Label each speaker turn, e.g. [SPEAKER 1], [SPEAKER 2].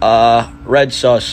[SPEAKER 1] uh, red sauce.